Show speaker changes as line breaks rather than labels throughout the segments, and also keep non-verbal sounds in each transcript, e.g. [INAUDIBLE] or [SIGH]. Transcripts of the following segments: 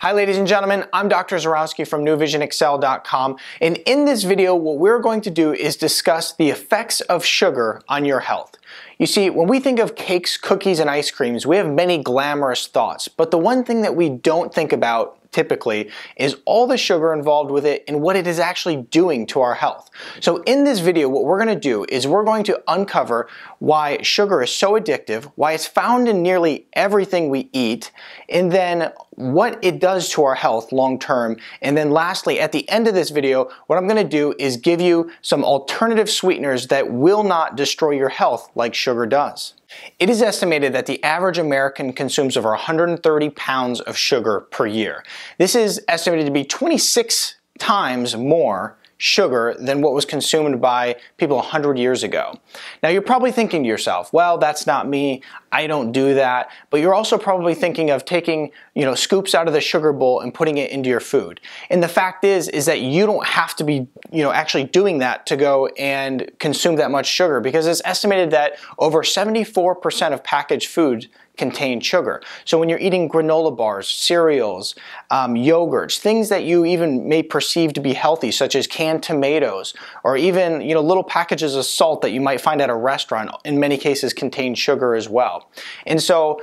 Hi ladies and gentlemen, I'm Dr. Zyrowski from NuVisionExcel.com and in this video what we're going to do is discuss the effects of sugar on your health. You see, when we think of cakes, cookies, and ice creams, we have many glamorous thoughts, but the one thing that we don't think about typically is all the sugar involved with it and what it is actually doing to our health. So in this video what we're going to do is we're going to uncover why sugar is so addictive, why it's found in nearly everything we eat, and then what it does to our health long term. And then lastly, at the end of this video, what I'm gonna do is give you some alternative sweeteners that will not destroy your health like sugar does. It is estimated that the average American consumes over 130 pounds of sugar per year. This is estimated to be 26 times more sugar than what was consumed by people 100 years ago. Now you're probably thinking to yourself, well, that's not me. I don't do that. But you're also probably thinking of taking, you know, scoops out of the sugar bowl and putting it into your food. And the fact is is that you don't have to be, you know, actually doing that to go and consume that much sugar because it's estimated that over 74% of packaged food contain sugar. So when you're eating granola bars, cereals, um, yogurts, things that you even may perceive to be healthy, such as canned tomatoes, or even you know little packages of salt that you might find at a restaurant, in many cases contain sugar as well. And so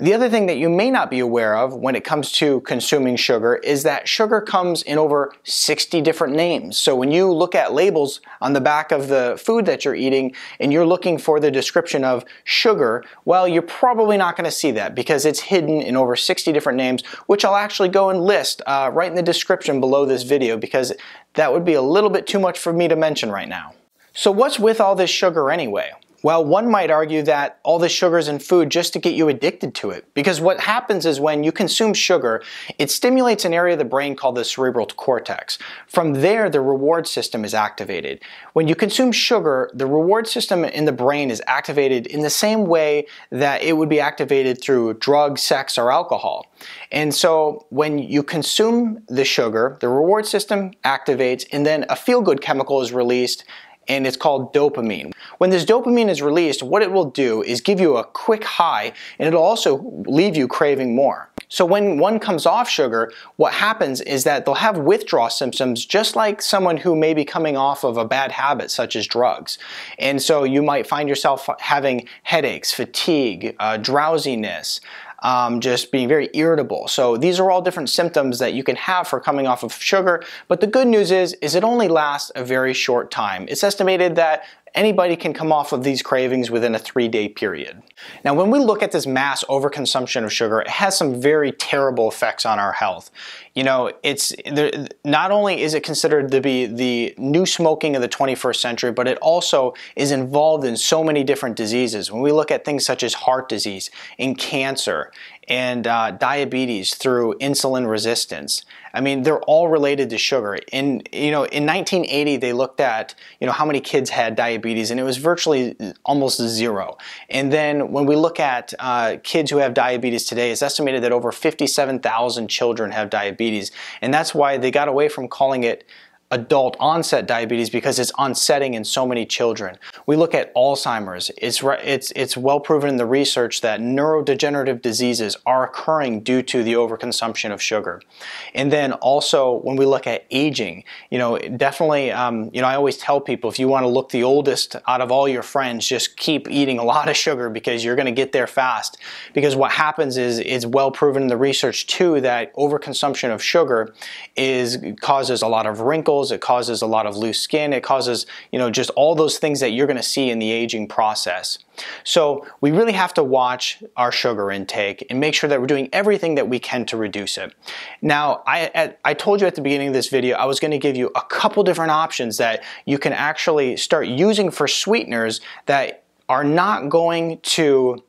the other thing that you may not be aware of when it comes to consuming sugar is that sugar comes in over 60 different names. So when you look at labels on the back of the food that you're eating and you're looking for the description of sugar, well, you're probably not going to see that because it's hidden in over 60 different names, which I'll actually go and list uh, right in the description below this video because that would be a little bit too much for me to mention right now. So what's with all this sugar anyway? Well, one might argue that all the sugar's in food just to get you addicted to it. Because what happens is when you consume sugar, it stimulates an area of the brain called the cerebral cortex. From there, the reward system is activated. When you consume sugar, the reward system in the brain is activated in the same way that it would be activated through drugs, sex, or alcohol. And so when you consume the sugar, the reward system activates and then a feel-good chemical is released and it's called dopamine. When this dopamine is released, what it will do is give you a quick high and it'll also leave you craving more. So when one comes off sugar, what happens is that they'll have withdrawal symptoms just like someone who may be coming off of a bad habit such as drugs. And so you might find yourself having headaches, fatigue, uh, drowsiness, um, just being very irritable. So these are all different symptoms that you can have for coming off of sugar. But the good news is, is it only lasts a very short time. It's estimated that anybody can come off of these cravings within a three day period. Now, when we look at this mass overconsumption of sugar, it has some very terrible effects on our health. You know, it's not only is it considered to be the new smoking of the 21st century, but it also is involved in so many different diseases. When we look at things such as heart disease and cancer and uh, diabetes through insulin resistance. I mean, they're all related to sugar. In you know, in 1980, they looked at you know how many kids had diabetes, and it was virtually almost zero. And then when we look at uh, kids who have diabetes today, it's estimated that over 57,000 children have diabetes, and that's why they got away from calling it adult onset diabetes because it's onsetting in so many children. We look at Alzheimer's. It's, it's, it's well proven in the research that neurodegenerative diseases are occurring due to the overconsumption of sugar. And then also when we look at aging, you know, definitely, um, you know, I always tell people if you want to look the oldest out of all your friends, just keep eating a lot of sugar because you're going to get there fast. Because what happens is it's well proven in the research too that overconsumption of sugar is causes a lot of wrinkles it causes a lot of loose skin, it causes, you know, just all those things that you're going to see in the aging process. So we really have to watch our sugar intake and make sure that we're doing everything that we can to reduce it. Now, I, I told you at the beginning of this video, I was going to give you a couple different options that you can actually start using for sweeteners that are not going to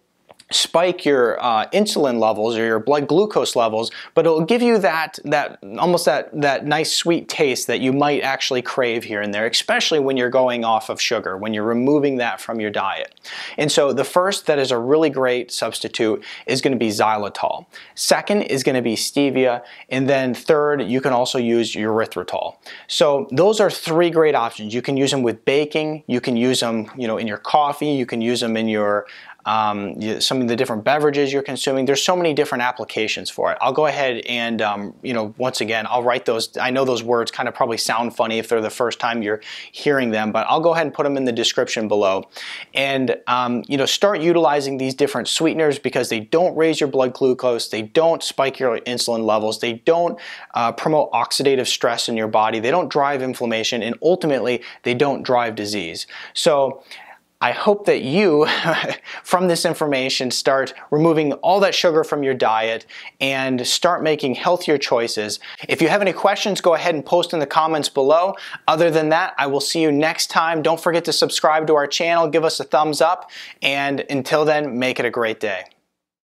spike your uh, insulin levels or your blood glucose levels, but it'll give you that that almost that that nice sweet taste that you might actually crave here and there, especially when you're going off of sugar, when you're removing that from your diet. And so the first that is a really great substitute is going to be xylitol. Second is going to be stevia, and then third you can also use erythritol. So those are three great options. You can use them with baking, you can use them, you know, in your coffee, you can use them in your um, some of the different beverages you're consuming. There's so many different applications for it. I'll go ahead and, um, you know, once again, I'll write those. I know those words kind of probably sound funny if they're the first time you're hearing them, but I'll go ahead and put them in the description below. And, um, you know, start utilizing these different sweeteners because they don't raise your blood glucose, they don't spike your insulin levels, they don't uh, promote oxidative stress in your body, they don't drive inflammation, and ultimately, they don't drive disease. So, I hope that you, [LAUGHS] from this information, start removing all that sugar from your diet and start making healthier choices. If you have any questions, go ahead and post in the comments below. Other than that, I will see you next time. Don't forget to subscribe to our channel, give us a thumbs up, and until then, make it a great day.